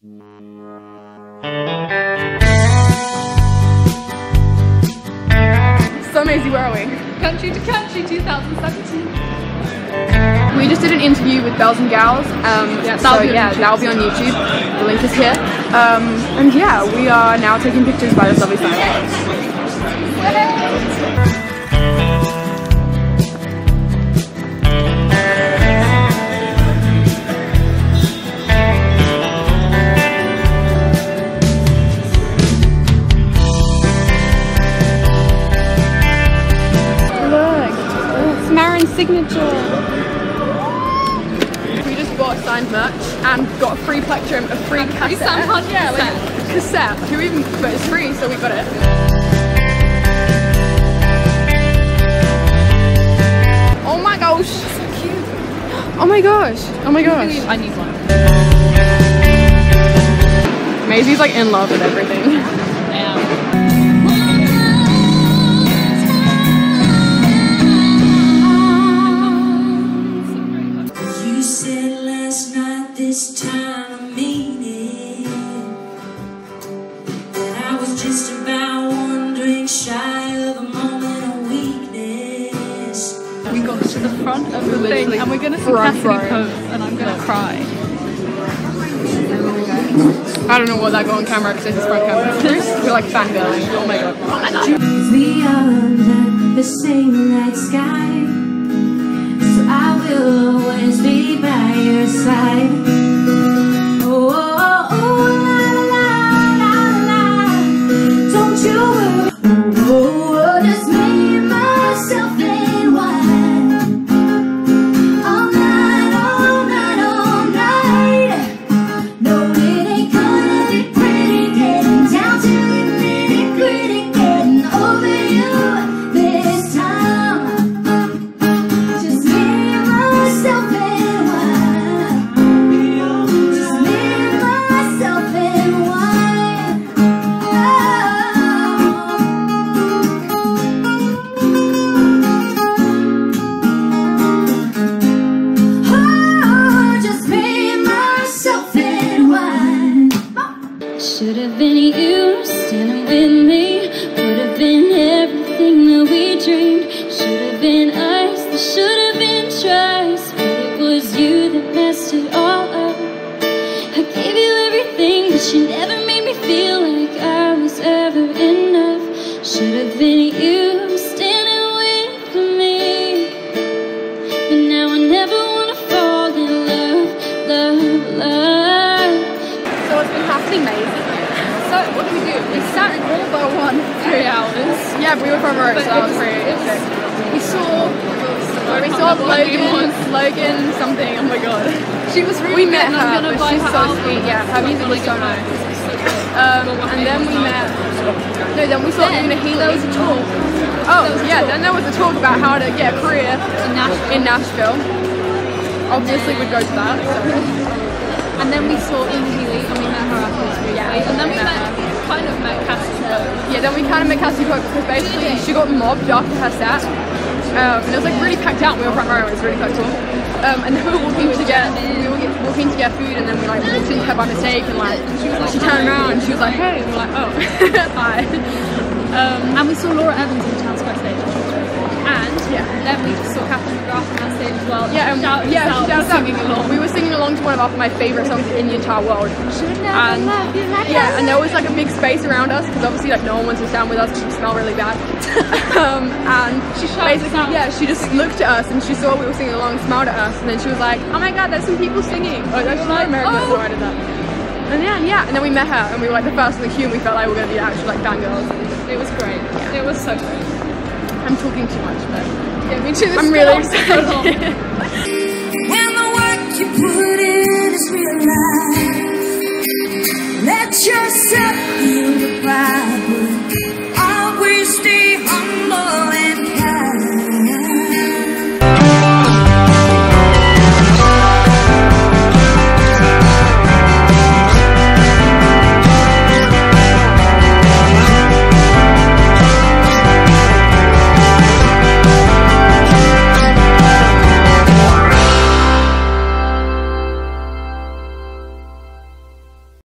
So Maisie, where are we? Country to Country 2017. We just did an interview with Bells and Gals. Um, Yeah, so that'll be on yeah, YouTube. that'll be on YouTube. The link is here. Um, and yeah, we are now taking pictures by the lovely side. It's signature. We just bought signed merch and got a free plectrum, a free And cassette. Sam Hunt yeah, like cassette. Who even? But it's free, so we got it. Oh my gosh! So cute. Oh my gosh! Oh my gosh! I need one. Maisie's like in love with everything. Just about one drink shy of a moment of weakness. We got to the front of the thing and we're gonna see front Cassadee row. pose and I'm gonna cry. I don't know what that got on camera because it's front camera. We're like fangirling. Oh my god. Oh my god. We are under the same night sky. So I will always be by your side. Should have been you what did we do? We sat in Waldo one for three hours. Yeah, we were from row, so that was was- pretty sick. We saw We saw Logan, Logan something, oh my god. She was really We met good and I'm her, gonna but buy she's her so album. sweet, yeah, her music was so nice. Um, and then we met, no, then we saw Then Una Healy. there was a talk Oh, there was a yeah, then there was a talk about how to get a career in Nashville. in Nashville. Obviously, we'd go to that. So. And then we saw Una Healy and we met her afterwards briefly. Yeah, and then we met kind of met Cassadee Pope. Yeah, then we kind of met Cassie Cook because basically she got mobbed after her set. Um, and it was like really packed out. We were front row. It was really quite cool. Um, and then we were walking to get we were walking to get food, and then we like walked into her by mistake, and like she was, like, she turned around and she was like, "Hey," and we're like, "Oh, hi." Um, And we saw Laura Evans on the Town Square stage. And Yeah. then we saw Catherine McGrath on that stage as well. yeah, and, Shouting yeah, us she out does and that. singing along. We were to one of my favorite songs in the entire world. And love you like yeah, and there was like a big space around us because obviously like no one wants to stand with us because we smell really bad. um, and She basically, yeah, she just looked at us and she saw we were singing along, smiled at us, and then she was like, "Oh my God, there's some people singing." Oh, that's not American. Oh. So I did that. And yeah, yeah, and then we met her and we were like the first in the queue. and We felt like we were gonna be actual like fangirls. It was great. It was so great. I'm talking too much, but Yeah, me too. This I'm really gone on so long. excited. put in is real life. Let yourself be